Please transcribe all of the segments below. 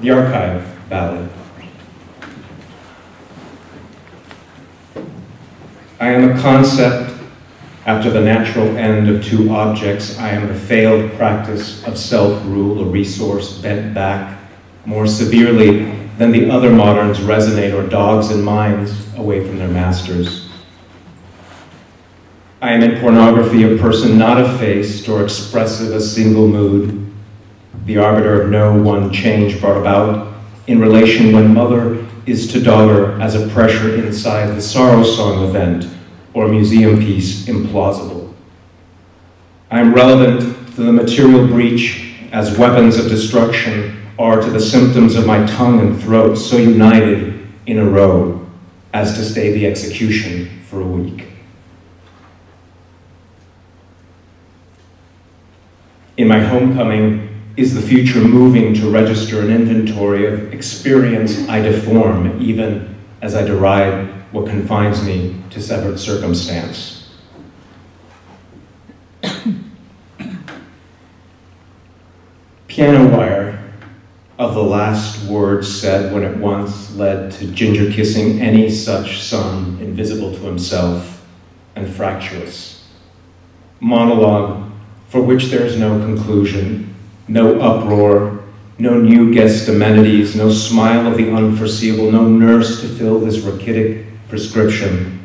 The Archive Ballad. I am a concept after the natural end of two objects. I am the failed practice of self-rule, a resource bent back more severely than the other moderns resonate or dogs and minds away from their masters. I am in pornography a person not effaced or expressive a single mood, the arbiter of no one change brought about in relation when mother is to daughter as a pressure inside the sorrow song event or museum piece implausible. I am relevant to the material breach as weapons of destruction are to the symptoms of my tongue and throat so united in a row as to stay the execution for a week. In my homecoming, is the future moving to register an inventory of experience I deform, even as I deride what confines me to severed circumstance. Piano wire of the last words said when it once led to ginger kissing any such son invisible to himself and fractious. Monologue for which there is no conclusion, no uproar, no new guest amenities, no smile of the unforeseeable, no nurse to fill this rachitic prescription.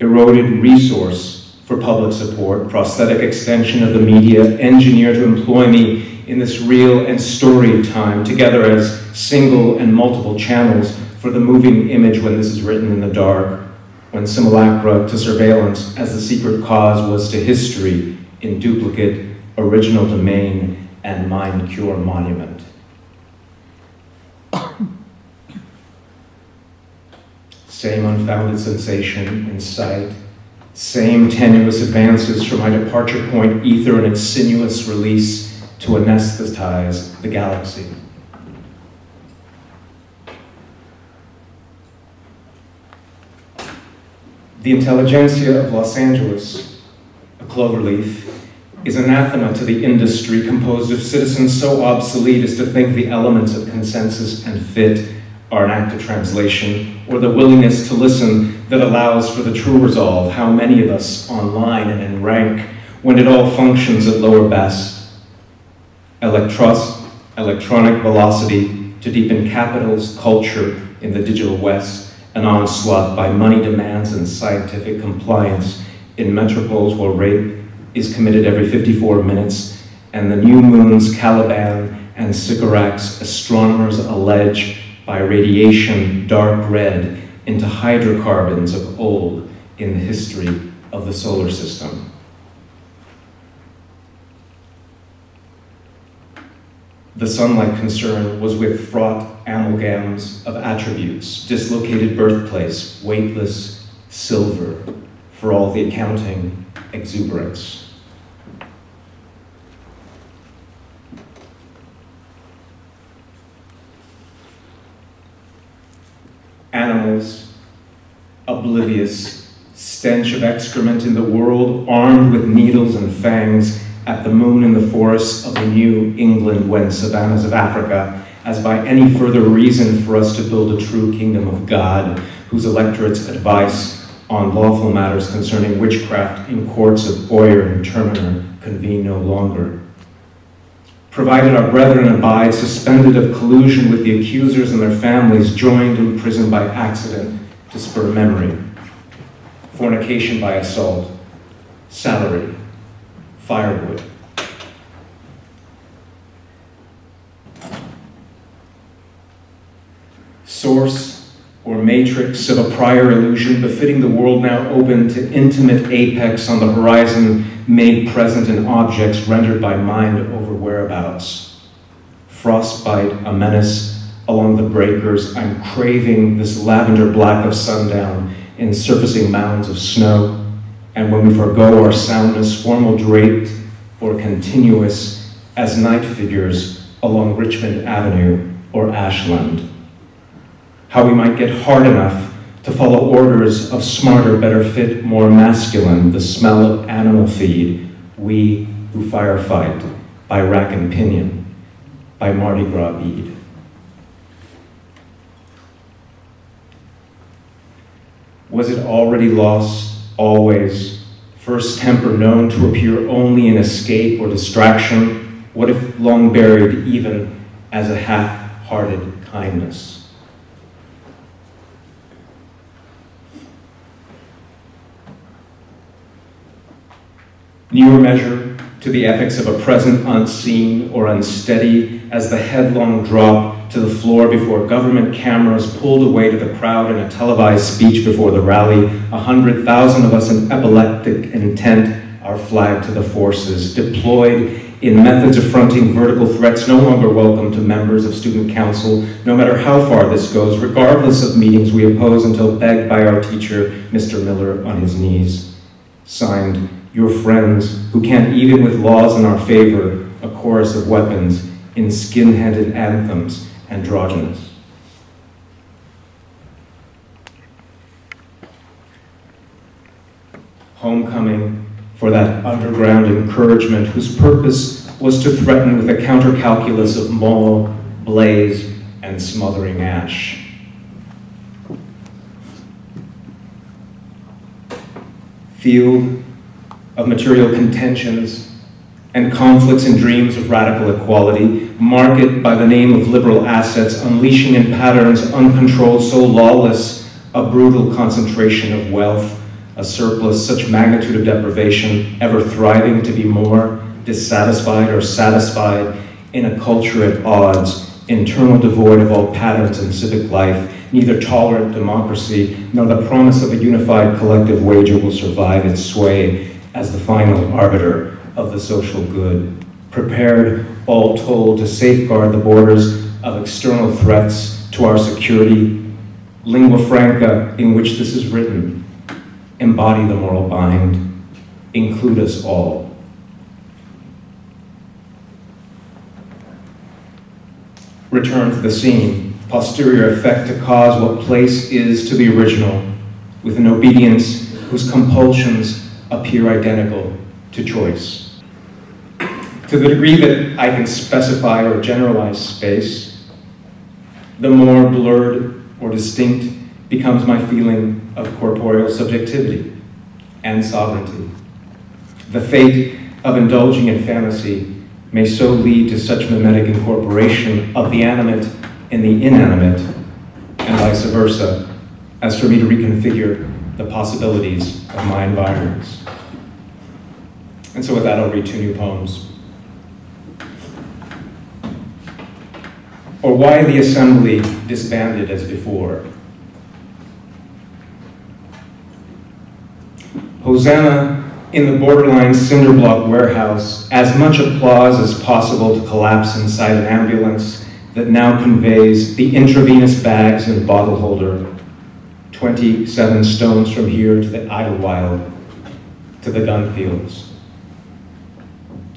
Eroded resource for public support, prosthetic extension of the media, engineer to employ me in this real and storied time, together as single and multiple channels for the moving image when this is written in the dark, when simulacra to surveillance as the secret cause was to history in duplicate original domain, and mind cure monument. Same unfounded sensation in sight, same tenuous advances from my departure point, ether and its sinuous release to anesthetize the galaxy. The intelligentsia of Los Angeles, a cloverleaf, is anathema to the industry composed of citizens so obsolete as to think the elements of consensus and fit are an act of translation, or the willingness to listen that allows for the true resolve, how many of us online and in rank, when it all functions at lower best. Electros, electronic velocity to deepen capital's culture in the digital west, an onslaught by money demands and scientific compliance in metropoles where rape is committed every 54 minutes, and the new moon's Caliban and Sycorax astronomers allege by radiation dark red into hydrocarbons of old in the history of the solar system. The sunlight concern was with fraught amalgams of attributes, dislocated birthplace, weightless silver, for all the accounting exuberance. animals, oblivious, stench of excrement in the world, armed with needles and fangs, at the moon in the forests of the New England when savannas of Africa, as by any further reason for us to build a true kingdom of God, whose electorate's advice on lawful matters concerning witchcraft in courts of Oyer and Terminer convene no longer. Provided our brethren abide, suspended of collusion with the accusers and their families, joined in prison by accident to spur memory, fornication by assault, salary, firewood. Source matrix of a prior illusion befitting the world now open to intimate apex on the horizon made present in objects rendered by mind over whereabouts. Frostbite, a menace along the breakers. I'm craving this lavender black of sundown in surfacing mounds of snow. And when we forego our soundness, formal draped or continuous as night figures along Richmond Avenue or Ashland. How we might get hard enough to follow orders of smarter, better fit, more masculine, the smell of animal feed, we who firefight by rack and pinion, by Mardi Gras bead. Was it already lost, always? First temper known to appear only in escape or distraction? What if long buried even as a half-hearted kindness? Newer measure to the ethics of a present unseen or unsteady as the headlong drop to the floor before government cameras pulled away to the crowd in a televised speech before the rally, a hundred thousand of us in epileptic intent, our flag to the forces, deployed in methods affronting vertical threats no longer welcome to members of student council, no matter how far this goes, regardless of meetings we oppose until begged by our teacher, Mr. Miller, on his knees. Signed, your friends, who can't even with laws in our favor, a chorus of weapons in skin-headed anthems, androgynous. Homecoming for that underground encouragement whose purpose was to threaten with a counter-calculus of maul, blaze, and smothering ash. Field of material contentions and conflicts and dreams of radical equality, mark it by the name of liberal assets, unleashing in patterns uncontrolled, so lawless, a brutal concentration of wealth, a surplus, such magnitude of deprivation, ever thriving to be more dissatisfied or satisfied in a culture at odds, internal devoid of all patterns in civic life, neither tolerant democracy nor the promise of a unified collective wager will survive its sway as the final arbiter of the social good, prepared, all told, to safeguard the borders of external threats to our security, lingua franca in which this is written, embody the moral bind, include us all. Return to the scene, posterior effect to cause what place is to the original, with an obedience whose compulsions appear identical to choice. To the degree that I can specify or generalize space, the more blurred or distinct becomes my feeling of corporeal subjectivity and sovereignty. The fate of indulging in fantasy may so lead to such mimetic incorporation of the animate in the inanimate, and vice versa, as for me to reconfigure the possibilities of my environments. And so with that, I'll read two new poems. Or why the assembly disbanded as before. Hosanna in the borderline cinder block warehouse, as much applause as possible to collapse inside an ambulance that now conveys the intravenous bags and bottle holder 27 stones from here to the Idlewild, to the gun fields.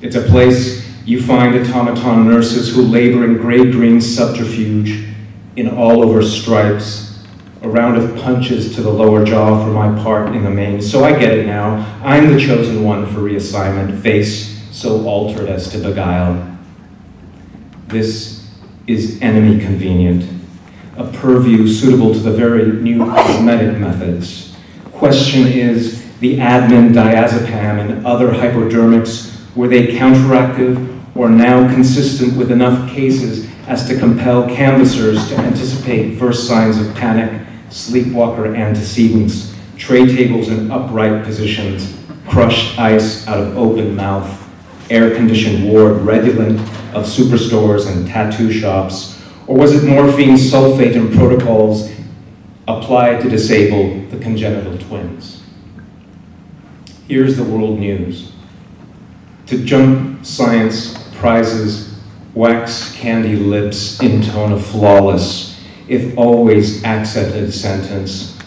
It's a place you find automaton nurses who labor in gray-green subterfuge in all-over stripes, a round of punches to the lower jaw for my part in the main. So I get it now. I'm the chosen one for reassignment, face so altered as to beguile. This is enemy convenient, a purview suitable to the very new cosmetic methods. Question is, the admin diazepam and other hypodermics were they counteractive or now consistent with enough cases as to compel canvassers to anticipate first signs of panic, sleepwalker antecedents, tray tables in upright positions, crushed ice out of open mouth, air-conditioned ward redolent of superstores and tattoo shops, or was it morphine sulfate and protocols applied to disable the congenital twins? Here's the world news to jump science prizes wax candy lips in tone of flawless, if always accented sentence.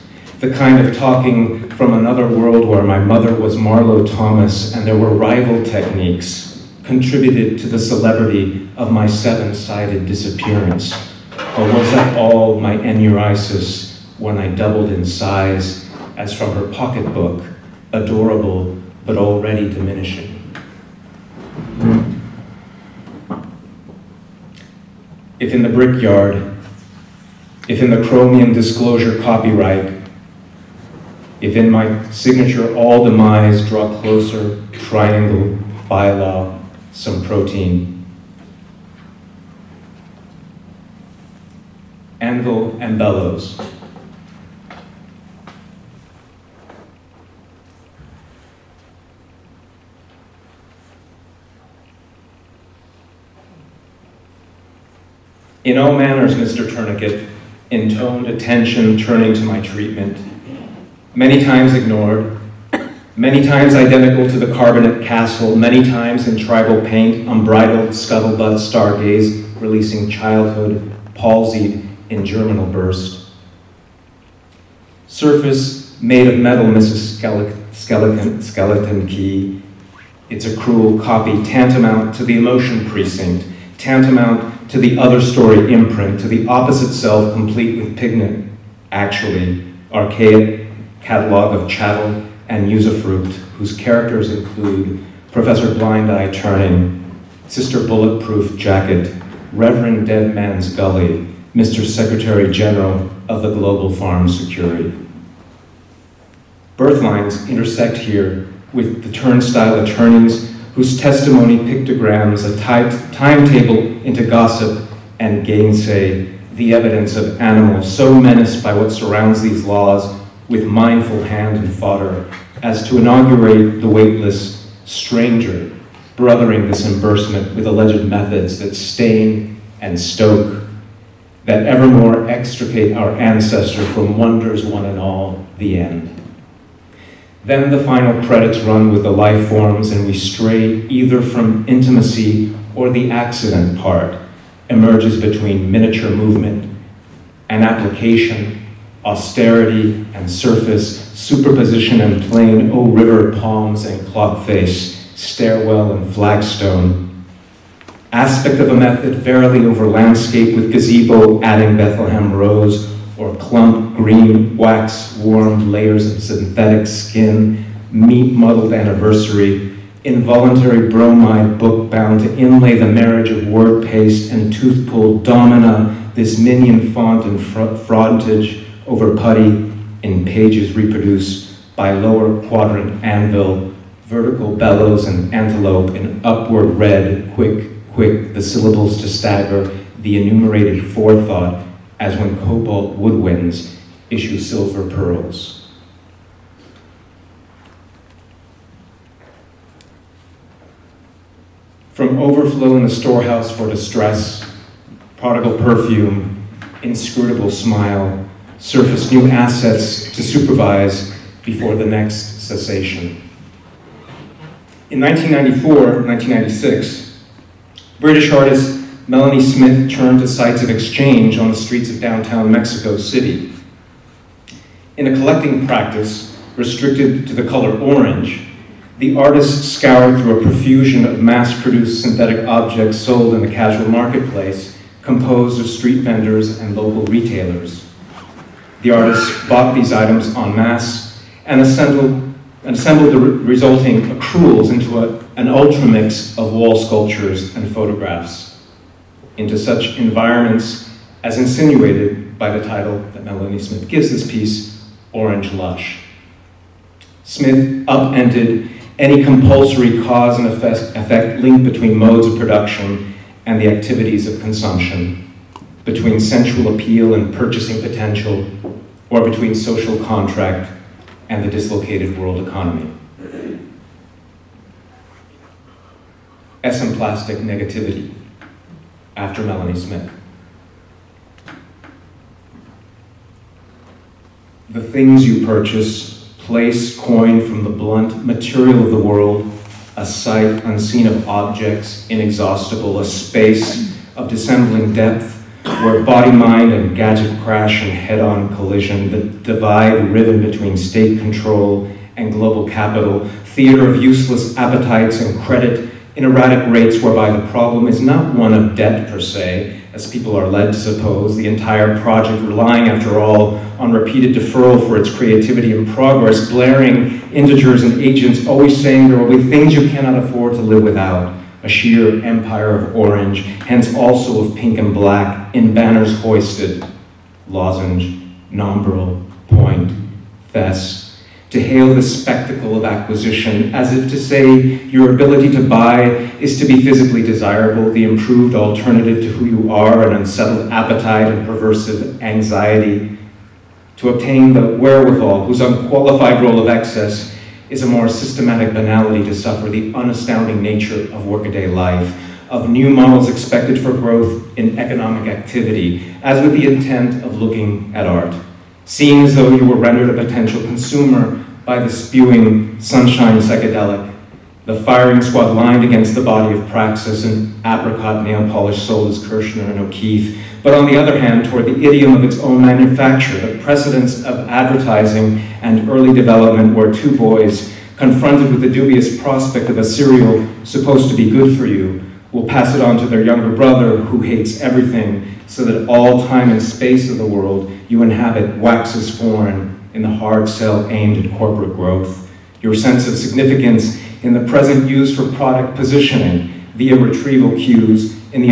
The kind of talking from another world where my mother was Marlo Thomas and there were rival techniques contributed to the celebrity of my seven-sided disappearance. Or was that all my enuresis when I doubled in size as from her pocketbook, adorable but already diminishing? if in the brickyard, if in the chromium disclosure copyright, if in my signature all demise draw closer, triangle, bylaw, some protein. Anvil and bellows. In all manners, Mr. Tourniquet, intoned attention turning to my treatment, many times ignored, many times identical to the carbonate castle, many times in tribal paint, unbridled scuttlebutt stargaze, releasing childhood, palsied in germinal burst. Surface made of metal, Mrs. Skeleton, skeleton key. It's a cruel copy, tantamount to the emotion precinct, tantamount to the other story imprint, to the opposite self, complete with pigment, actually, archaic catalog of chattel and usufruct, whose characters include Professor Blind Eye Turning, Sister Bulletproof Jacket, Reverend Dead Man's Gully, Mr. Secretary General of the Global Farm Security. Birth lines intersect here with the turnstile attorneys whose testimony pictograms a tight timetable into gossip and gainsay the evidence of animals so menaced by what surrounds these laws with mindful hand and fodder as to inaugurate the weightless stranger brothering this imbursement with alleged methods that stain and stoke, that evermore extricate our ancestor from wonders one and all, the end. Then the final credits run with the life forms, and we stray either from intimacy or the accident part emerges between miniature movement and application, austerity and surface, superposition and plain, O river palms and clock face, stairwell and flagstone. Aspect of a method verily over landscape with gazebo adding Bethlehem rose, or clump green wax warmed layers of synthetic skin, meat muddled anniversary, involuntary bromide book bound to inlay the marriage of word paste and tooth pull domina, this minion font and frontage over putty in pages reproduced by lower quadrant anvil, vertical bellows and antelope in upward red, quick, quick, the syllables to stagger, the enumerated forethought, as when cobalt woodwinds issue silver pearls. From overflow in the storehouse for distress, prodigal perfume, inscrutable smile, surface new assets to supervise before the next cessation. In 1994, 1996, British artist Melanie Smith turned to sites of exchange on the streets of downtown Mexico City. In a collecting practice restricted to the color orange, the artist scoured through a profusion of mass-produced synthetic objects sold in the casual marketplace, composed of street vendors and local retailers. The artists bought these items en masse and assembled, assembled the re resulting accruals into a, an ultramix of wall sculptures and photographs into such environments as insinuated by the title that Melanie Smith gives this piece, Orange Lush. Smith upended any compulsory cause and effect link between modes of production and the activities of consumption, between sensual appeal and purchasing potential, or between social contract and the dislocated world economy. Esemplastic negativity after Melanie Smith. The things you purchase, place, coin from the blunt material of the world, a sight unseen of objects, inexhaustible, a space of dissembling depth, where body, mind, and gadget crash in head-on collision, the divide riven between state control and global capital, theater of useless appetites and credit in erratic rates whereby the problem is not one of debt per se, as people are led to suppose, the entire project relying, after all, on repeated deferral for its creativity and progress, blaring integers and agents always saying there will be things you cannot afford to live without, a sheer empire of orange, hence also of pink and black, in banners hoisted, lozenge, nombril, point, fess, to hail the spectacle of acquisition as if to say your ability to buy is to be physically desirable, the improved alternative to who you are, an unsettled appetite and perversive anxiety, to obtain the wherewithal whose unqualified role of excess is a more systematic banality to suffer the unastounding nature of workaday life, of new models expected for growth in economic activity, as with the intent of looking at art. Seeing as though you were rendered a potential consumer by the spewing sunshine psychedelic, the firing squad lined against the body of Praxis and apricot nail polish sold as Kirshner and O'Keeffe, but on the other hand, toward the idiom of its own manufacture, the precedence of advertising and early development where two boys, confronted with the dubious prospect of a cereal supposed to be good for you, will pass it on to their younger brother who hates everything so that all time and space of the world you inhabit waxes foreign in the hard sell aimed at corporate growth. Your sense of significance in the present used for product positioning via retrieval cues in the,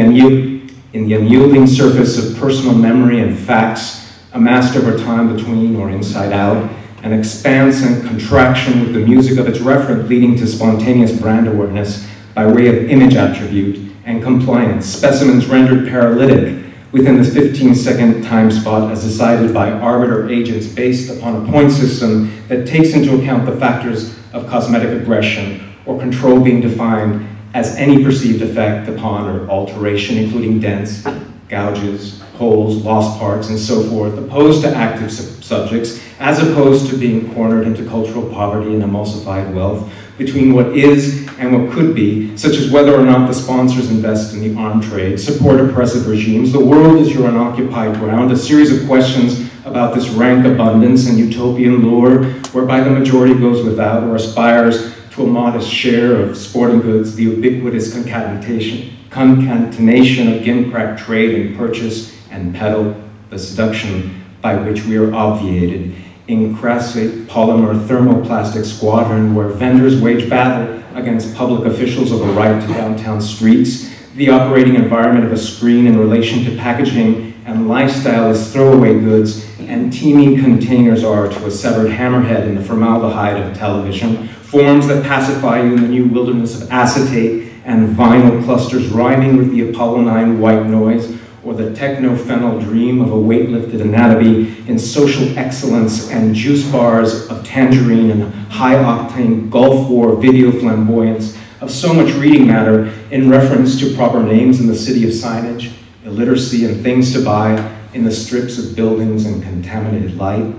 in the unyielding surface of personal memory and facts amassed over time between or inside out, an expanse and contraction with the music of its referent leading to spontaneous brand awareness by way of image attribute and compliance, specimens rendered paralytic within the 15 second time spot as decided by arbiter agents based upon a point system that takes into account the factors of cosmetic aggression or control being defined as any perceived effect upon or alteration, including dents, gouges, holes, lost parts, and so forth, opposed to active su subjects, as opposed to being cornered into cultural poverty and emulsified wealth, between what is and what could be, such as whether or not the sponsors invest in the arm trade, support oppressive regimes, the world is your unoccupied ground, a series of questions about this rank abundance and utopian lure, whereby the majority goes without or aspires to a modest share of sporting goods, the ubiquitous concatenation, concatenation of gimcrack trade and purchase and peddle, the seduction by which we are obviated, incrassate polymer thermoplastic squadron where vendors wage battle against public officials over right to downtown streets. The operating environment of a screen in relation to packaging and lifestyle is throwaway goods, and teeming containers are to a severed hammerhead in the formaldehyde of television, forms that pacify you in the new wilderness of acetate and vinyl clusters rhyming with the Apollo 9 white noise, or the techno-phenol dream of a weight-lifted anatomy in social excellence and juice bars of tangerine and high-octane Gulf War video flamboyance of so much reading matter in reference to proper names in the city of signage, illiteracy and things to buy in the strips of buildings and contaminated light.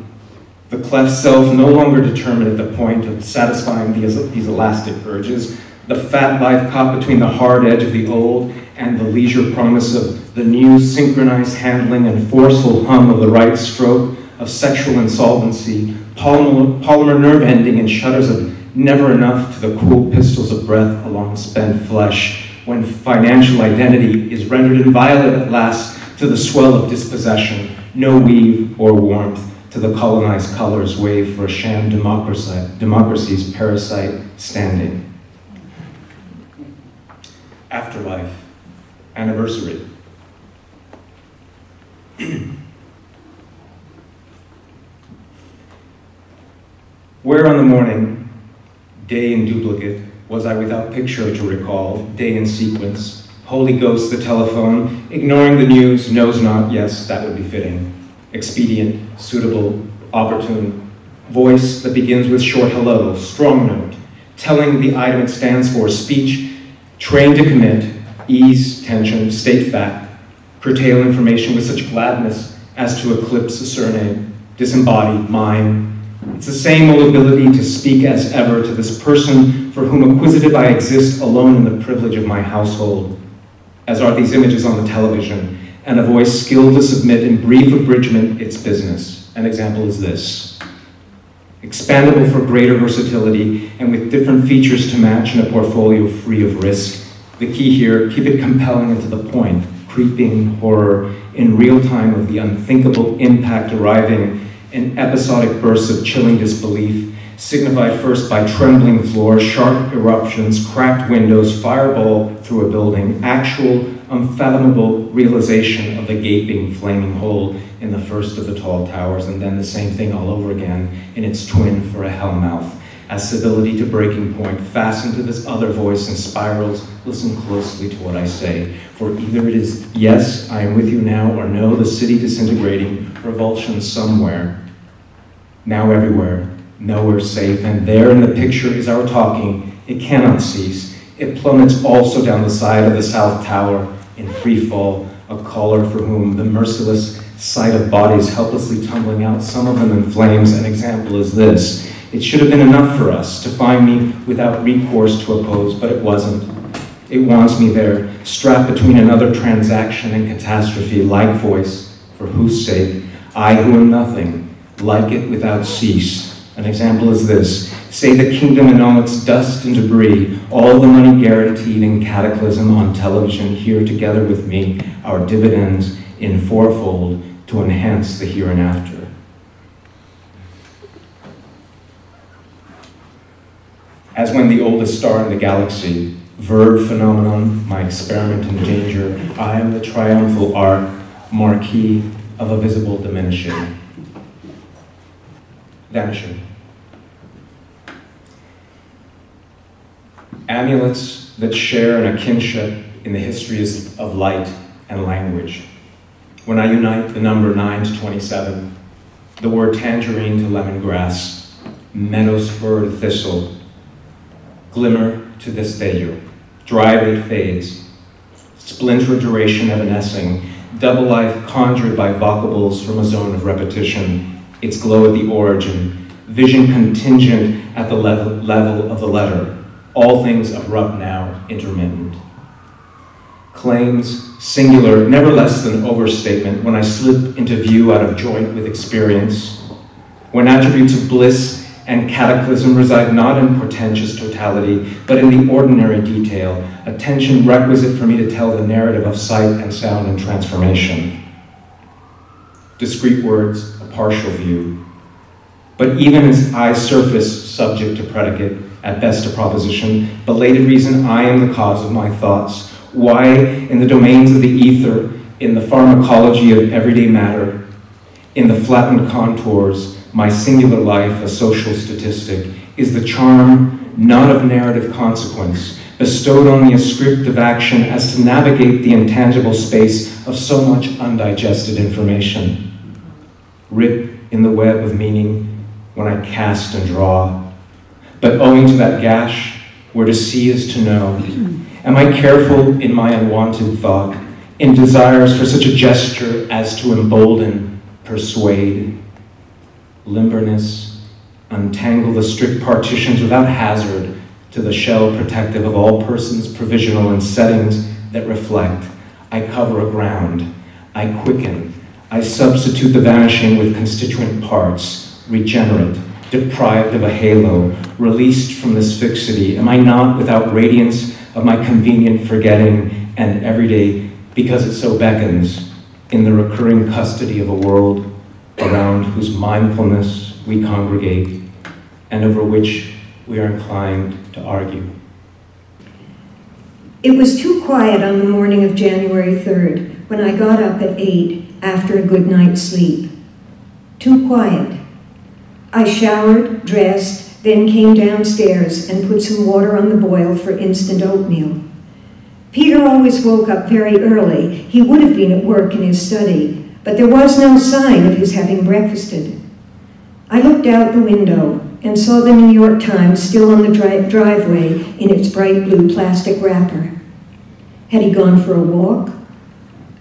The cleft self no longer determined at the point of satisfying these, these elastic urges, the fat life caught between the hard edge of the old and the leisure promise of the new synchronized handling and forceful hum of the right stroke of sexual insolvency, polymer, nerve ending and shudders of never enough to the cool pistols of breath along spent flesh, when financial identity is rendered inviolate at last to the swell of dispossession, no weave or warmth to the colonized colors wave for a sham democracy, democracy's parasite standing. Afterlife anniversary. Where on the morning, day in duplicate, was I without picture to recall, day in sequence, Holy Ghost the telephone, ignoring the news, knows not, yes, that would be fitting, expedient, suitable, opportune, voice that begins with short hello, strong note, telling the item it stands for, speech, trained to commit, ease tension, state fact, curtail information with such gladness as to eclipse a surname, disembody mine. It's the same old ability to speak as ever to this person for whom acquisitive I exist alone in the privilege of my household, as are these images on the television, and a voice skilled to submit in brief abridgment its business. An example is this. Expandable for greater versatility and with different features to match in a portfolio free of risk the key here, keep it compelling and to the point, creeping horror in real time of the unthinkable impact arriving in episodic bursts of chilling disbelief signified first by trembling floor, sharp eruptions, cracked windows, fireball through a building, actual, unfathomable realization of the gaping, flaming hole in the first of the tall towers, and then the same thing all over again in its twin for a hellmouth. As civility to breaking point, fastened to this other voice and spirals, listen closely to what I say. For either it is yes, I am with you now, or no, the city disintegrating, revulsion somewhere, now everywhere, nowhere safe, and there in the picture is our talking. It cannot cease. It plummets also down the side of the South Tower in free fall, a caller for whom the merciless sight of bodies helplessly tumbling out, some of them in flames, an example is this. It should have been enough for us to find me without recourse to oppose, but it wasn't. It wants me there, strapped between another transaction and catastrophe, like voice, for whose sake I who am nothing, like it without cease. An example is this Say the kingdom and all its dust and debris, all the money guaranteed in cataclysm on television, here together with me, our dividends in fourfold to enhance the here and after. As when the oldest star in the galaxy, verve phenomenon, my experiment in danger, I am the triumphal arc, marquee of a visible diminishing. Vanishing. Amulets that share in a kinship in the histories of light and language. When I unite the number 9 to 27, the word tangerine to lemongrass, menospur to thistle, glimmer to this. Drive it fades. Splinter duration evanescing, double life conjured by vocables from a zone of repetition, its glow at the origin, vision contingent at the level, level of the letter, all things abrupt now, intermittent. Claims, singular, never less than overstatement, when I slip into view out of joint with experience, when attributes of bliss and cataclysm reside not in portentous totality, but in the ordinary detail, attention requisite for me to tell the narrative of sight and sound and transformation. Discrete words, a partial view. But even as I surface subject to predicate, at best a proposition, belated reason I am the cause of my thoughts. Why, in the domains of the ether, in the pharmacology of everyday matter, in the flattened contours, my singular life, a social statistic, is the charm not of narrative consequence, bestowed on me a script of action as to navigate the intangible space of so much undigested information. Rip in the web of meaning when I cast and draw. But owing to that gash, where to see is to know, am I careful in my unwanted thought, in desires for such a gesture as to embolden, persuade, limberness, untangle the strict partitions without hazard to the shell protective of all persons provisional in settings that reflect. I cover a ground. I quicken. I substitute the vanishing with constituent parts, regenerate, deprived of a halo, released from this fixity. Am I not without radiance of my convenient forgetting and everyday because it so beckons in the recurring custody of a world around whose mindfulness we congregate and over which we are inclined to argue. It was too quiet on the morning of January 3rd when I got up at 8 after a good night's sleep. Too quiet. I showered, dressed, then came downstairs and put some water on the boil for instant oatmeal. Peter always woke up very early. He would have been at work in his study, but there was no sign of his having breakfasted. I looked out the window and saw the New York Times still on the dri driveway in its bright blue plastic wrapper. Had he gone for a walk?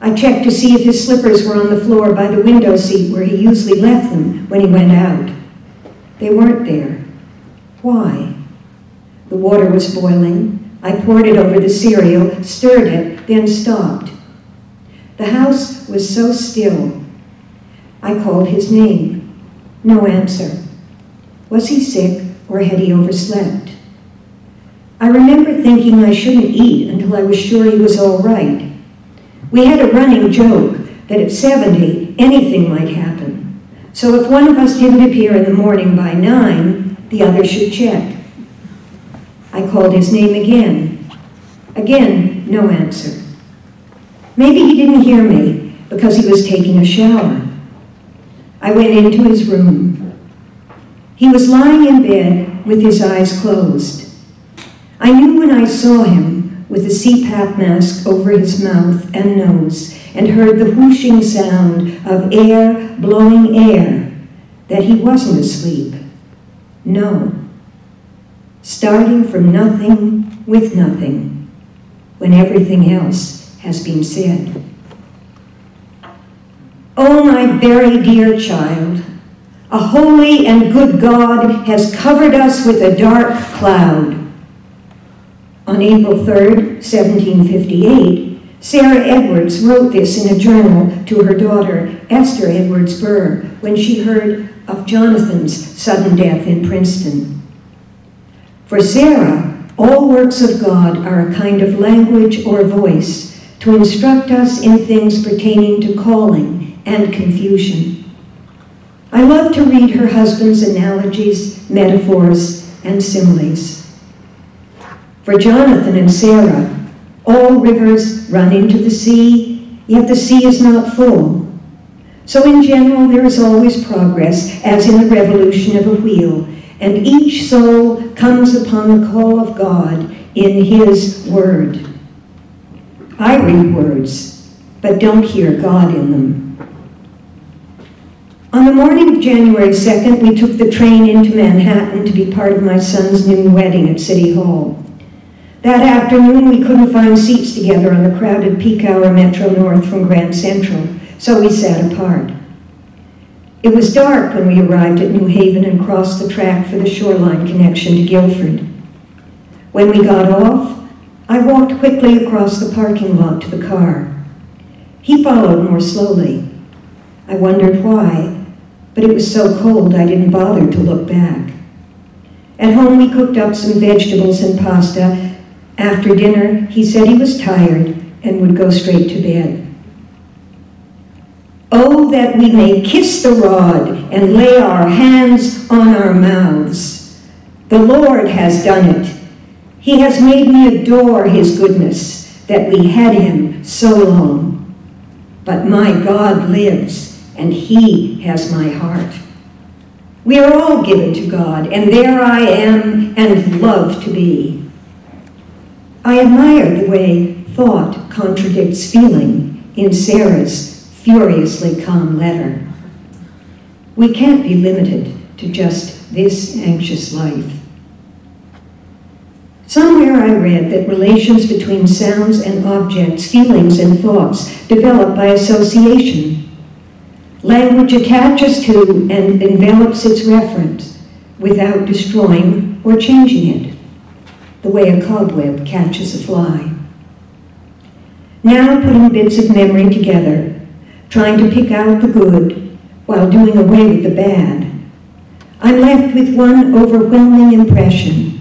I checked to see if his slippers were on the floor by the window seat where he usually left them when he went out. They weren't there. Why? The water was boiling. I poured it over the cereal, stirred it, then stopped. The house was so still. I called his name. No answer. Was he sick or had he overslept? I remember thinking I shouldn't eat until I was sure he was all right. We had a running joke that at 70, anything might happen. So if one of us didn't appear in the morning by 9, the other should check. I called his name again. Again, no answer. Maybe he didn't hear me because he was taking a shower. I went into his room. He was lying in bed with his eyes closed. I knew when I saw him with the CPAP mask over his mouth and nose and heard the whooshing sound of air blowing air that he wasn't asleep. No. Starting from nothing with nothing when everything else has been said. Oh, my very dear child, a holy and good God has covered us with a dark cloud. On April 3rd, 1758, Sarah Edwards wrote this in a journal to her daughter, Esther Edwards Burr, when she heard of Jonathan's sudden death in Princeton. For Sarah, all works of God are a kind of language or voice to instruct us in things pertaining to calling and confusion. I love to read her husband's analogies, metaphors, and similes. For Jonathan and Sarah, all rivers run into the sea, yet the sea is not full. So in general, there is always progress, as in the revolution of a wheel, and each soul comes upon the call of God in his word. I read words, but don't hear God in them. On the morning of January 2nd, we took the train into Manhattan to be part of my son's noon wedding at City Hall. That afternoon, we couldn't find seats together on the crowded peak hour Metro North from Grand Central, so we sat apart. It was dark when we arrived at New Haven and crossed the track for the shoreline connection to Guilford. When we got off, I walked quickly across the parking lot to the car. He followed more slowly. I wondered why, but it was so cold I didn't bother to look back. At home, we cooked up some vegetables and pasta. After dinner, he said he was tired and would go straight to bed. Oh, that we may kiss the rod and lay our hands on our mouths. The Lord has done it. He has made me adore his goodness that we had him so long. But my God lives and He has my heart. We are all given to God, and there I am and love to be. I admire the way thought contradicts feeling in Sarah's furiously calm letter. We can't be limited to just this anxious life. Somewhere I read that relations between sounds and objects, feelings and thoughts develop by association Language attaches to and envelops its reference without destroying or changing it, the way a cobweb catches a fly. Now putting bits of memory together, trying to pick out the good while doing away with the bad, I'm left with one overwhelming impression,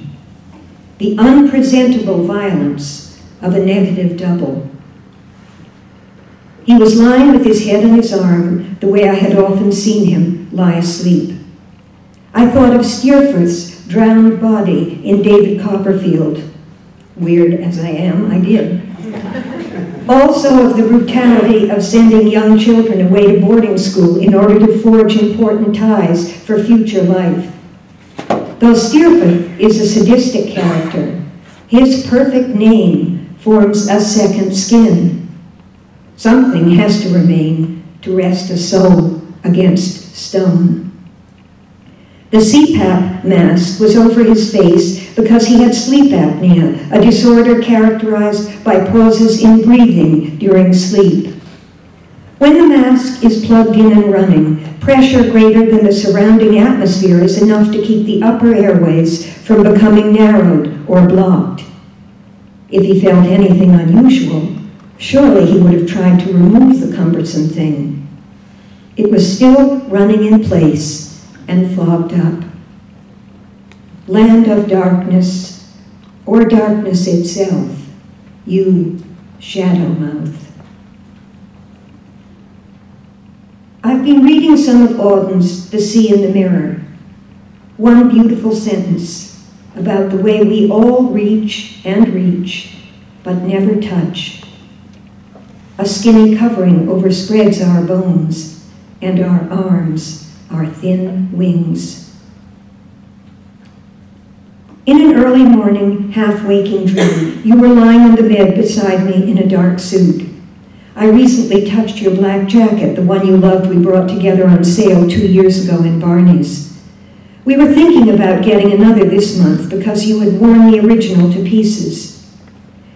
the unpresentable violence of a negative double. He was lying with his head on his arm, the way I had often seen him lie asleep. I thought of Steerforth's drowned body in David Copperfield. Weird as I am, I did. also of the brutality of sending young children away to boarding school in order to forge important ties for future life. Though Steerforth is a sadistic character, his perfect name forms a second skin Something has to remain to rest a soul against stone. The CPAP mask was over his face because he had sleep apnea, a disorder characterized by pauses in breathing during sleep. When the mask is plugged in and running, pressure greater than the surrounding atmosphere is enough to keep the upper airways from becoming narrowed or blocked. If he felt anything unusual, Surely he would have tried to remove the cumbersome thing. It was still running in place and fogged up. Land of darkness, or darkness itself, you shadow mouth. I've been reading some of Auden's The Sea and the Mirror. one beautiful sentence about the way we all reach and reach, but never touch. A skinny covering overspreads our bones, and our arms are thin wings. In an early morning, half waking dream, you were lying on the bed beside me in a dark suit. I recently touched your black jacket, the one you loved we brought together on sale two years ago in Barney's. We were thinking about getting another this month because you had worn the original to pieces.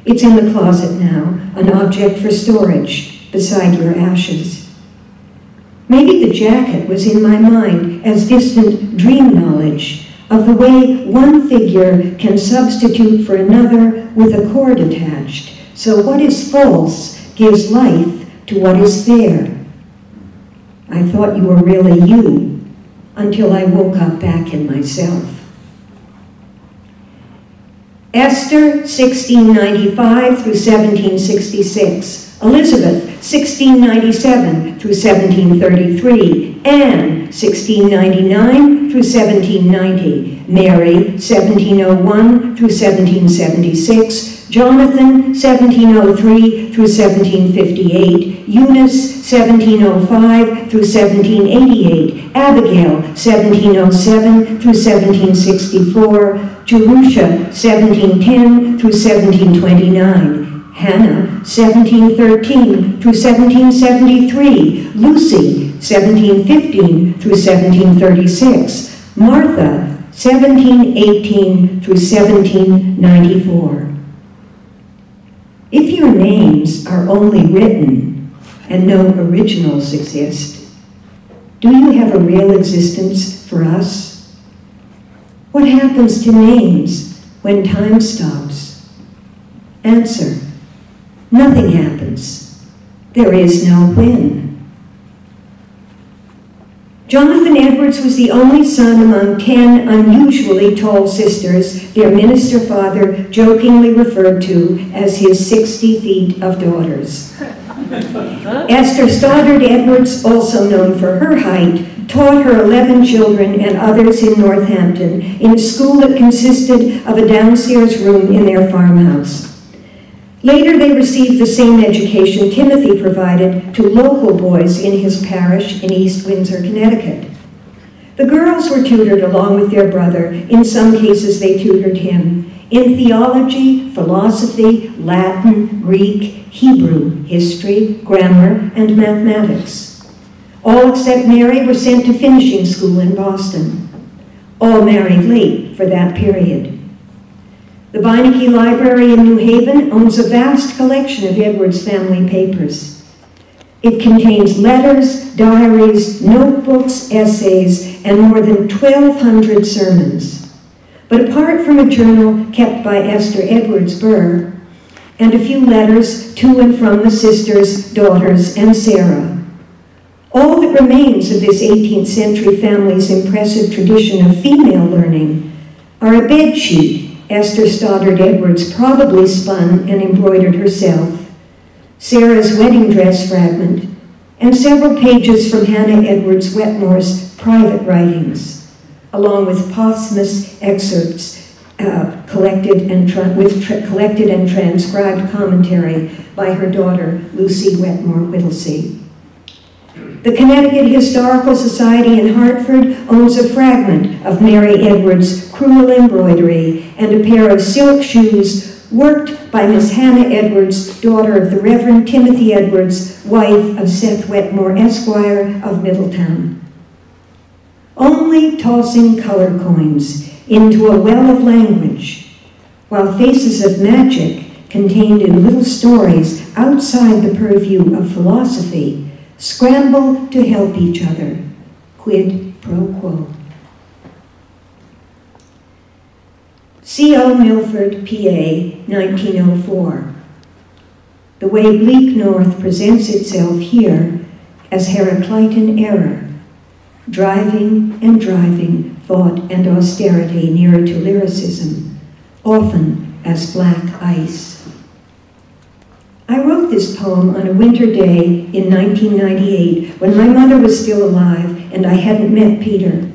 It's in the closet now, an object for storage, beside your ashes. Maybe the jacket was in my mind as distant dream knowledge of the way one figure can substitute for another with a cord attached. So what is false gives life to what is there. I thought you were really you until I woke up back in myself. Esther, 1695 through 1766. Elizabeth, 1697 through 1733, Anne, 1699 through 1790, Mary, 1701 through 1776, Jonathan, 1703 through 1758, Eunice, 1705 through 1788, Abigail, 1707 through 1764, Jerusha, 1710 through 1729, Hannah, 1713 through 1773, Lucy, 1715 through 1736, Martha, 1718 through 1794. If your names are only written and no originals exist, do you have a real existence for us? What happens to names when time stops? Answer. Nothing happens. There is no when. Jonathan Edwards was the only son among ten unusually tall sisters their minister father jokingly referred to as his 60 feet of daughters. Esther Stoddard Edwards, also known for her height, taught her 11 children and others in Northampton in a school that consisted of a downstairs room in their farmhouse. Later, they received the same education Timothy provided to local boys in his parish in East Windsor, Connecticut. The girls were tutored along with their brother. In some cases, they tutored him in theology, philosophy, Latin, Greek, Hebrew, history, grammar, and mathematics. All except Mary were sent to finishing school in Boston. All married late for that period. The Beinecke Library in New Haven owns a vast collection of Edwards family papers. It contains letters, diaries, notebooks, essays, and more than 1,200 sermons. But apart from a journal kept by Esther Edwards Burr, and a few letters to and from the sisters, daughters, and Sarah, all that remains of this 18th century family's impressive tradition of female learning are a bed sheet Esther Stoddard Edwards probably spun and embroidered herself, Sarah's wedding dress fragment, and several pages from Hannah Edwards Wetmore's private writings, along with posthumous excerpts uh, collected and with collected and transcribed commentary by her daughter Lucy Wetmore Whittlesey. The Connecticut Historical Society in Hartford owns a fragment of Mary Edwards' crewel embroidery and a pair of silk shoes worked by Miss Hannah Edwards, daughter of the Reverend Timothy Edwards, wife of Seth Wetmore, Esquire of Middletown. Only tossing color coins into a well of language, while faces of magic contained in little stories outside the purview of philosophy scramble to help each other. Quid pro quo. C.O. Milford, PA, 1904. The way bleak north presents itself here as Heraclitan error, driving and driving thought and austerity nearer to lyricism, often as black ice. I wrote this poem on a winter day in 1998 when my mother was still alive and I hadn't met Peter.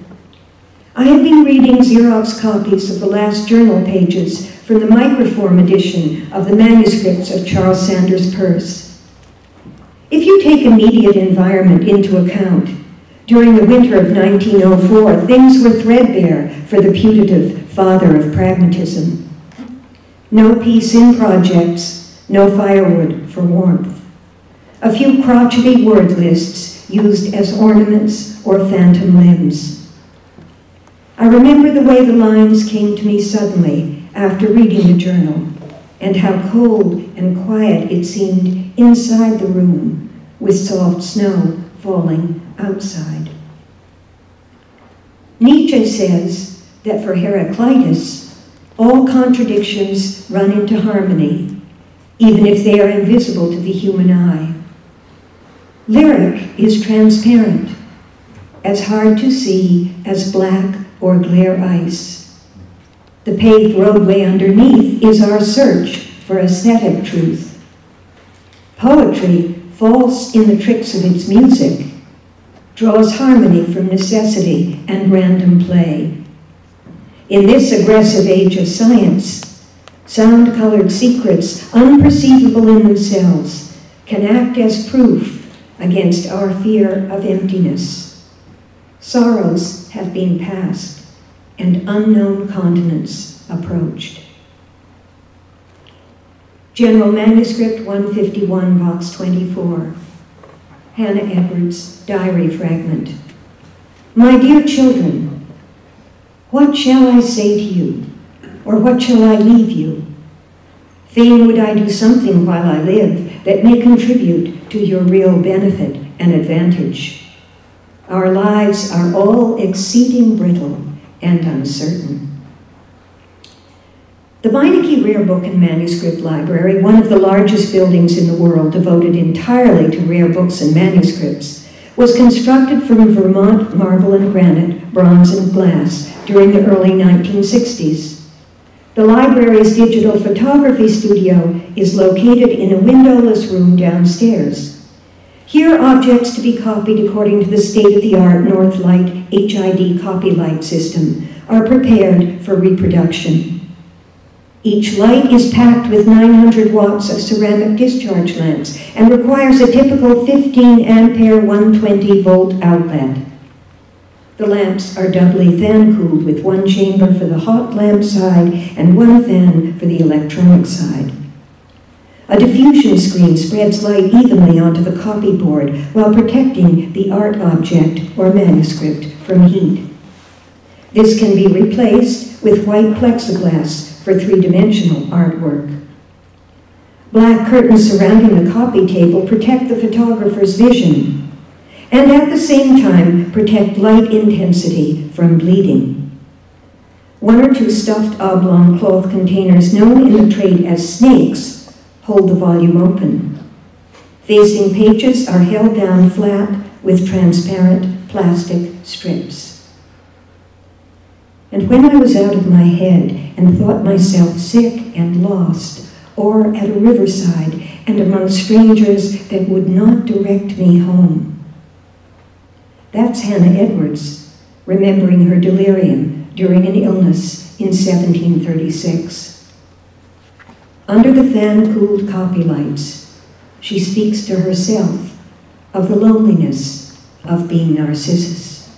I had been reading Xerox copies of the last journal pages from the microform edition of the manuscripts of Charles Sanders Peirce. If you take immediate environment into account, during the winter of 1904, things were threadbare for the putative father of pragmatism. No peace in projects, no firewood for warmth. A few crotchety word lists used as ornaments or phantom limbs. I remember the way the lines came to me suddenly after reading the journal, and how cold and quiet it seemed inside the room with soft snow falling outside. Nietzsche says that for Heraclitus, all contradictions run into harmony, even if they are invisible to the human eye. Lyric is transparent, as hard to see as black or glare ice. The paved roadway underneath is our search for aesthetic truth. Poetry false in the tricks of its music, draws harmony from necessity and random play. In this aggressive age of science, sound colored secrets, unperceivable in themselves, can act as proof against our fear of emptiness. Sorrows have been passed, and unknown continents approached. General Manuscript 151, Box 24. Hannah Edwards, Diary Fragment. My dear children, what shall I say to you, or what shall I leave you? Fain would I do something while I live that may contribute to your real benefit and advantage. Our lives are all exceeding brittle and uncertain. The Beinecke Rare Book and Manuscript Library, one of the largest buildings in the world devoted entirely to rare books and manuscripts, was constructed from Vermont marble and granite, bronze and glass during the early 1960s. The library's digital photography studio is located in a windowless room downstairs. Here, objects to be copied according to the state-of-the-art Northlight HID copylight system are prepared for reproduction. Each light is packed with 900 watts of ceramic discharge lamps and requires a typical 15 ampere 120 volt outlet. The lamps are doubly fan cooled with one chamber for the hot lamp side and one fan for the electronic side. A diffusion screen spreads light evenly onto the copy board while protecting the art object or manuscript from heat. This can be replaced with white plexiglass for three-dimensional artwork. Black curtains surrounding the copy table protect the photographer's vision and at the same time protect light intensity from bleeding. One or two stuffed oblong cloth containers known in the trade as snakes hold the volume open. Facing pages are held down flat with transparent plastic strips. And when I was out of my head and thought myself sick and lost, or at a riverside and among strangers that would not direct me home. That's Hannah Edwards, remembering her delirium during an illness in 1736. Under the fan-cooled copy lights, she speaks to herself of the loneliness of being Narcissus.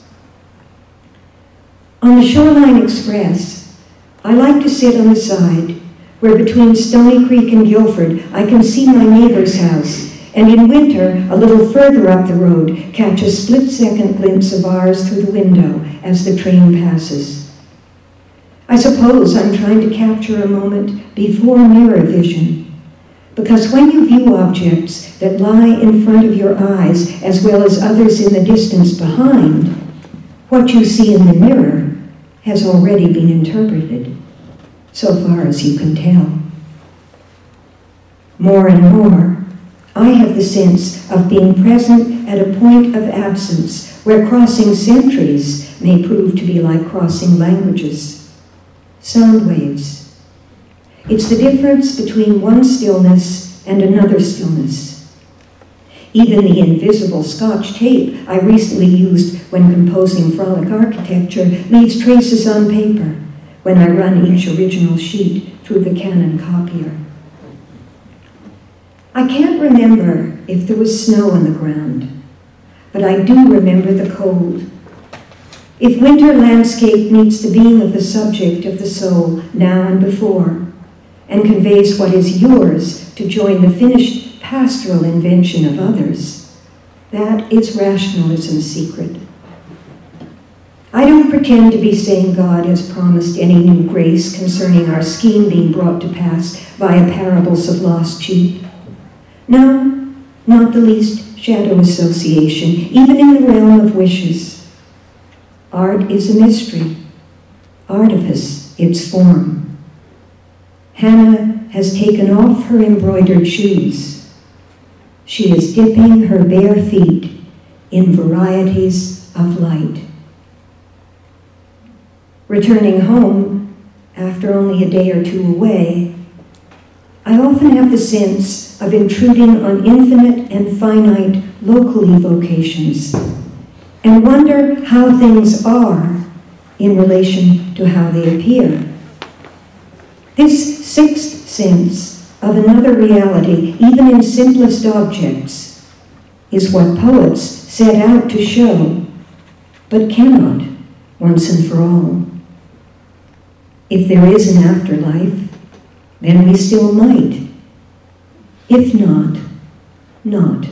On the Shoreline Express, I like to sit on the side where between Stony Creek and Guilford I can see my neighbor's house, and in winter, a little further up the road, catch a split-second glimpse of ours through the window as the train passes. I suppose I'm trying to capture a moment before mirror vision, because when you view objects that lie in front of your eyes as well as others in the distance behind, what you see in the mirror has already been interpreted, so far as you can tell. More and more, I have the sense of being present at a point of absence where crossing centuries may prove to be like crossing languages. Sound waves. It's the difference between one stillness and another stillness. Even the invisible scotch tape I recently used when composing Frolic Architecture leaves traces on paper when I run each original sheet through the Canon copier. I can't remember if there was snow on the ground, but I do remember the cold. If winter landscape meets the being of the subject of the soul now and before, and conveys what is yours to join the finished pastoral invention of others, that is rationalism's secret. I don't pretend to be saying God has promised any new grace concerning our scheme being brought to pass via parables of lost sheep. No, not the least shadow association, even in the realm of wishes. Art is a mystery, artifice its form. Hannah has taken off her embroidered shoes. She is dipping her bare feet in varieties of light. Returning home, after only a day or two away, I often have the sense of intruding on infinite and finite local evocations and wonder how things are in relation to how they appear. This sixth sense of another reality, even in simplest objects, is what poets set out to show, but cannot once and for all. If there is an afterlife, then we still might. If not, not.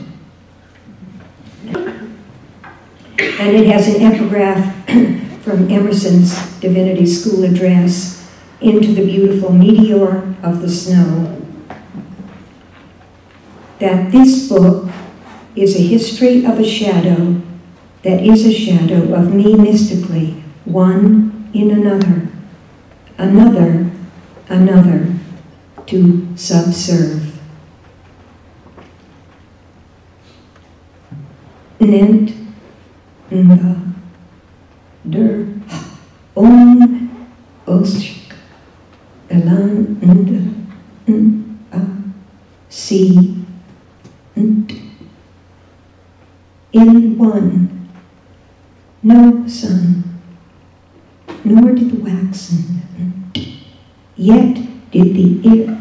And it has an epigraph from Emerson's Divinity School address into the beautiful meteor of the snow. That this book is a history of a shadow that is a shadow of me mystically, one in another another, another to subserve. Nent nga der om osk elan n a si in one no sun nor did the waxen Yet did the ear,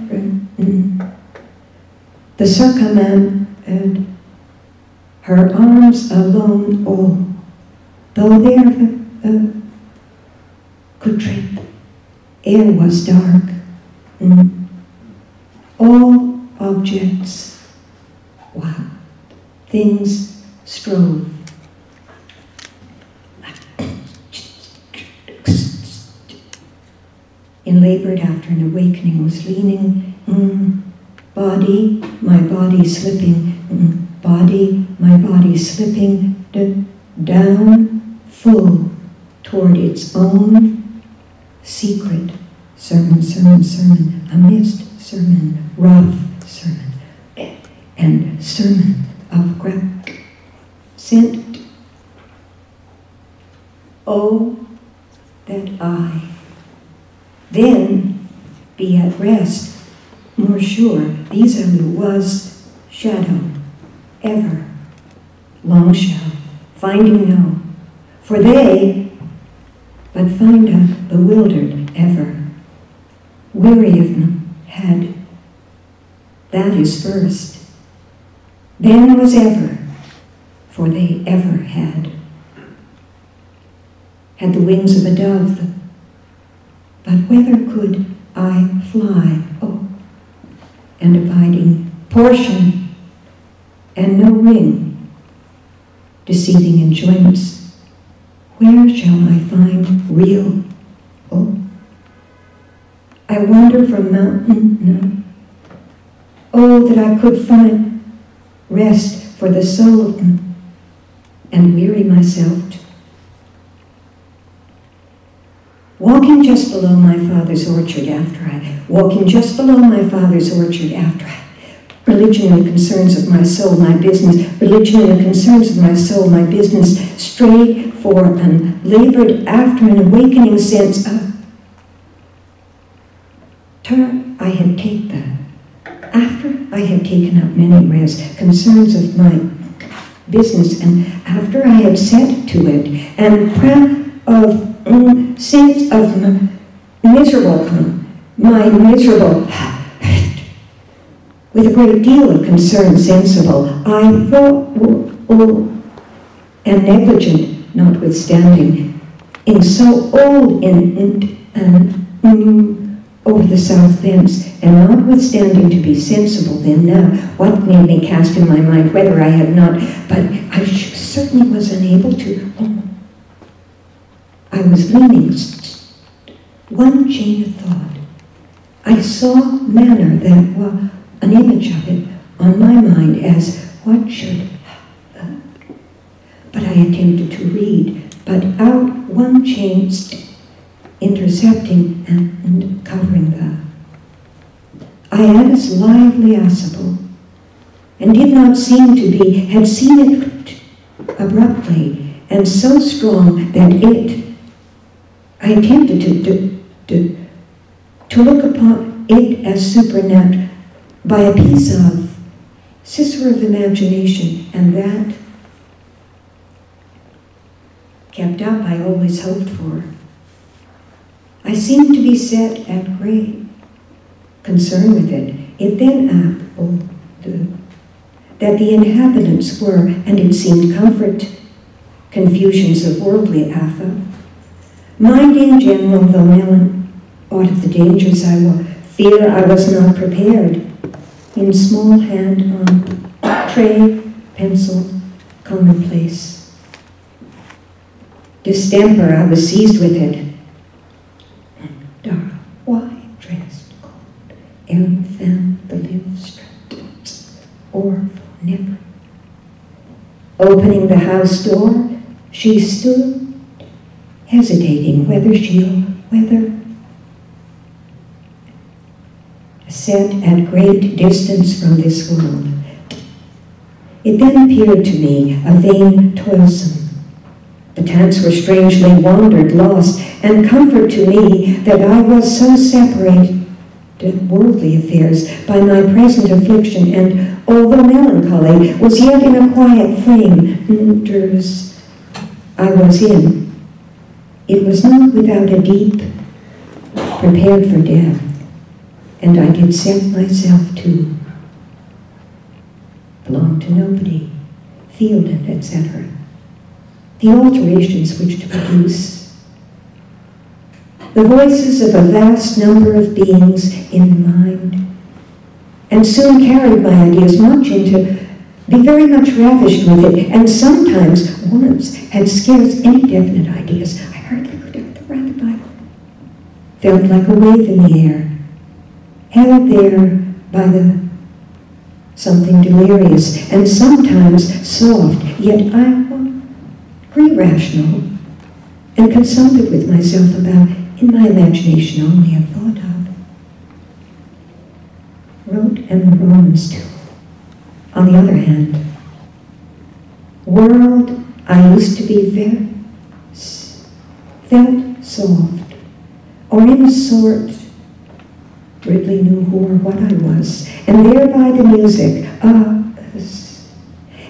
the circumambent, her arms alone all, though there uh, could trip, air was dark, mm. all objects, wow, things strove. In labored after an awakening was leaning, mm, body, my body slipping, mm, body, my body slipping down full toward its own secret sermon, sermon, sermon, a missed sermon, rough sermon, and sermon of gra- sent. Oh, that I then be at rest, more sure, these who was shadow, ever, long shall, finding no. For they but find a bewildered ever, weary of them had. That is first. Then was ever, for they ever had. Had the wings of a dove, but whither could I fly? Oh, and abiding portion and no ring, deceiving enjoyments. Where shall I find real? Oh, I wander from mountain, no. Oh, that I could find rest for the soul and weary myself walking just below my father's orchard after I, walking just below my father's orchard after I, religion and the concerns of my soul, my business, religion and the concerns of my soul, my business, strayed for and labored after an awakening sense of turn I had taken after I had taken up many rest, concerns of my business. And after I had set to it, and proud of um, sense of miserable, my miserable, with a great deal of concern sensible, I thought, oh, and negligent notwithstanding, in so old and, and um, over the south fence, and notwithstanding to be sensible then now, what made me cast in my mind whether I had not, but I certainly was unable to. Oh, I was leaning one chain of thought. I saw manner that was an image of it on my mind as what should, uh, but I attempted to read, but out one chain intercepting and, covering the. I am as lively possible, and did not seem to be, had seen it abruptly and so strong that it, I attempted to, to, to, to look upon it as supernatural by a piece of Cicero of imagination, and that kept up I always hoped for. I seemed to be set at great concern with it. It then apple that the inhabitants were, and it seemed comfort, confusions of worldly Atha. Mind in general, though Ellen aught of the dangers I will fear I was not prepared. In small hand on tray, pencil, commonplace. Distemper, I was seized with it. And Dara, wide dressed, cold, and found the live or for never. Opening the house door, she stood, hesitating whether she'll, whether set at great distance from this world. It then appeared to me a vain toilsome. The tents were strangely wandered, lost, and comfort to me that I was so separated worldly affairs by my present affliction, and although melancholy, was yet in a quiet frame, I was in. It was not without a deep, prepared for death, and I did set myself to belong to nobody, field and etc. The alterations which to produce the voices of a vast number of beings in the mind, and soon carried my ideas much into be very much ravished with it, and sometimes once had scarce any definite ideas. I hardly could have read the Bible. Felt like a wave in the air, held there by the something delirious, and sometimes soft, yet I was rational, and consulted with myself about in my imagination only have thought of. Wrote and the Romans too. On the other hand, world I used to be very felt soft, or in a sort, Ridley knew who or what I was, and thereby the music, uh,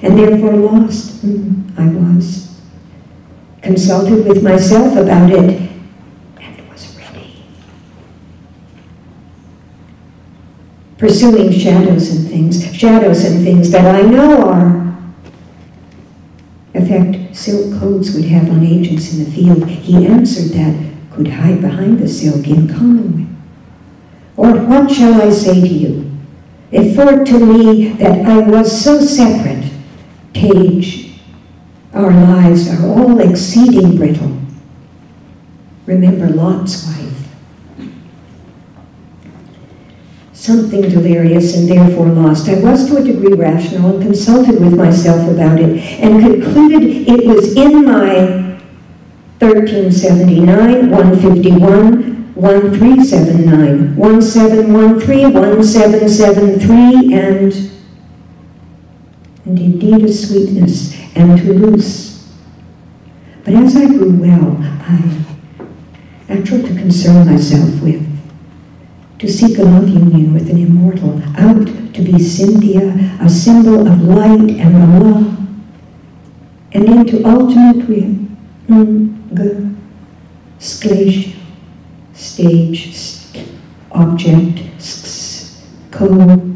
and therefore lost mm, I was. Consulted with myself about it, and was ready. pursuing shadows and things, shadows and things that I know are effect silk coats would have on agents in the field. He answered that could hide behind the silk in common with. Or what shall I say to you? If for to me that I was so separate, Tage, our lives are all exceeding brittle. Remember Lot's wife. something delirious and therefore lost. I was to a degree rational and consulted with myself about it and concluded it was in my 1379, 151, 1379, 1713, 1773, and, and indeed a sweetness and to Toulouse. But as I grew well, I natural to concern myself with to seek a love union with an immortal, out to be Cynthia, a symbol of light and of love and into ultimate mm, sklatia, stage, st, object, cove,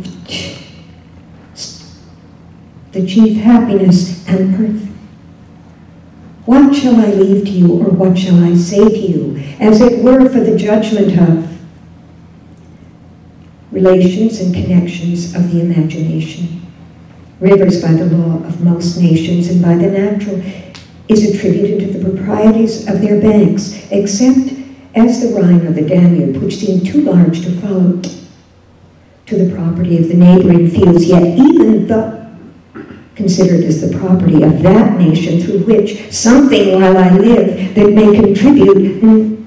the chief happiness and earth. What shall I leave to you, or what shall I say to you, as it were for the judgment of relations and connections of the imagination? Rivers by the law of most nations and by the natural is attributed to the proprieties of their banks, except as the Rhine or the Danube, which seem too large to follow to the property of the neighboring fields, yet even though considered as the property of that nation through which something while I live that may contribute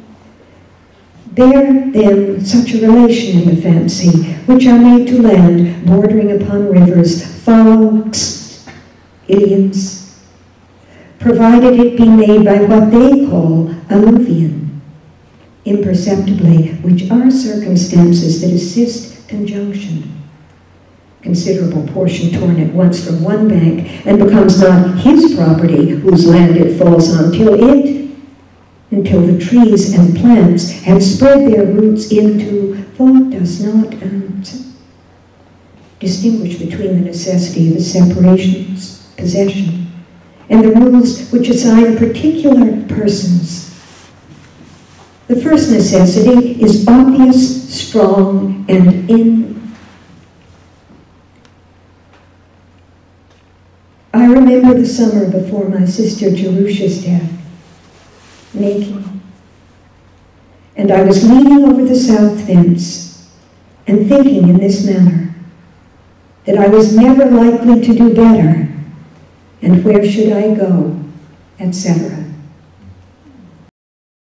bear them such a relation in the fancy, which are made to land bordering upon rivers, follow idioms, provided it be made by what they call alluvion, imperceptibly, which are circumstances that assist conjunction. Considerable portion torn at once from one bank and becomes not his property whose land it falls on till it until the trees and plants have spread their roots into thought does not um, distinguish between the necessity of the separations possession and the rules which assign particular persons the first necessity is obvious strong and in I remember the summer before my sister Jerusha's death, making. And I was leaning over the south fence and thinking in this manner that I was never likely to do better, and where should I go, etc.